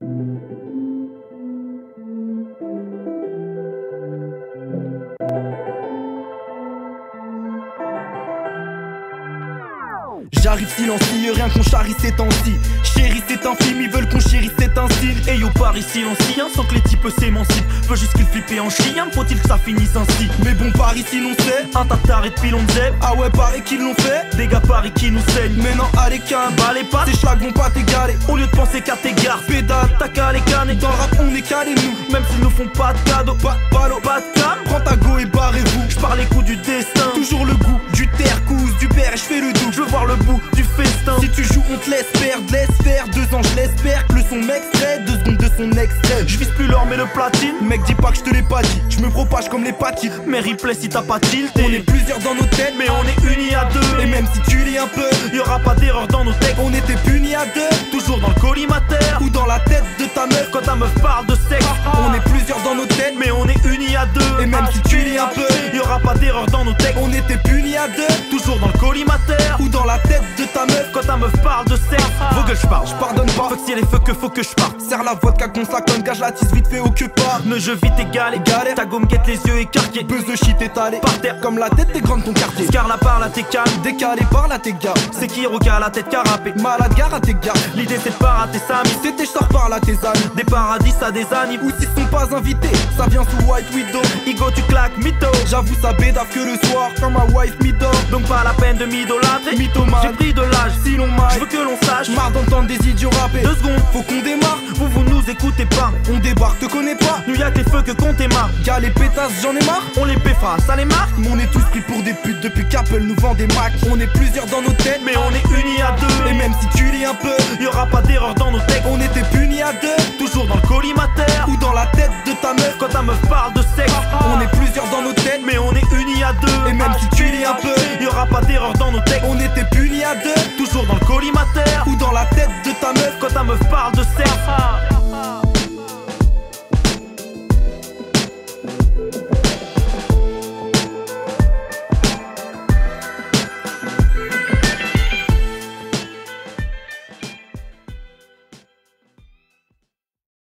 J'arrive silencieux, rien qu'on charrie ces temps-ci. Chérie, c'est un film, ils veulent qu'on chérisse, c'est un style. Et yo, Paris silencieux, sans que les types s'émancipent. Veux juste qu'ils flippent en chien, faut-il que ça finisse ainsi? Mais bon, Paris, sinon c'est un tartare et de zèbre. Ah ouais, Paris qu'ils l'ont fait. Des gars Paris qui nous saignent. Mais non, allez, les pattes, ces schlags vont pas t'égaler. Penser qu'à tes gars, pédale, t'as les canner. Dans le rap, on est calé, nous. Même s'ils nous font pas de cadeaux, pas de pas de. Prends ta go et barrez-vous. J'parle les coups du destin. Toujours le goût du terre, cousse, du père, et j'fais le doux. Je veux voir le bout du festin. Si tu joues, on te laisse perdre, laisse faire. Deux ans, je l'espère le son m'extrait. Deux secondes de son extrait. Je vise plus l'or, mais le platine. Mec, dis pas que je te l'ai pas dit. Je me propage comme les paquets. Mais replay si t'as pas tilté. On est plusieurs dans nos têtes, mais on est unis à deux. Et même si tu lis un peu, y aura pas d'erreur dans nos textes. On était punis à deux. Ou dans la tête de ta meuf. Quand ta meuf parle de sexe. On est plusieurs dans nos têtes, mais on est unis à deux. Et même si tu lis un peu, y aura pas dans nos textes. On était punis à deux. Toujours dans le collimateur. Ou dans la tête de ta meuf. Quand ta meuf parle de sexe. Faut que je parle. Je pardonne pas. Faut que si elle est feu que faut que je parte. Serre la vodka qu'on s'accorde, gage la tisse vite fait occupe pas. Ne je vite égalé. Galère. Ta gomme guette les yeux écarqués. Buzz de shit étalé. Par terre. Comme la tête des grandes ton quartier. Scar la parle à tes calmes. Décalé par la tes gars. C'est qui qui a la tête carapée? Malade gare à tes gars. L'idée c'est de pas rater sa mise. C'était je par là tes amis. Des paradis à des animes. Ou s'ils sont pas invités, ça vient sous White Widow. Igo tu claques, mytho. J'avoue ça que le soir quand ma wife m'idole. Donc pas la peine de m'idolâtrer. Mythomane. J'ai pris de l'âge. Si l'on m'a. Je veux que l'on sache. Marre d'entendre des idiots rapper. Deux secondes. Faut qu'on démarre. Vous vous nous écoutez pas. On débarque, te connais pas. Nous y'a les feux que compte marre. Gars les pétasses, j'en ai marre. On les péfra, ça les marque. Mais on est tous pris pour des putes depuis qu'Apple nous vend des Macs. On est plusieurs dans nos têtes, mais on est unis à deux. Et même si tu lis un peu, y aura pas d'erreur dans nos textes. On était punis à deux. Toujours dans le collimateur. Ou dans la tête de ta meuf. Quand ta meuf parle de sexe. On est plusieurs dans nos têtes, mais on est unis à deux. Et même si tu lis un peu, y aura pas d'erreur dans nos textes. On était punis à deux. Toujours dans le collimateur. Ou dans la tête de ta meuf. Quand ta meuf parle de sexe.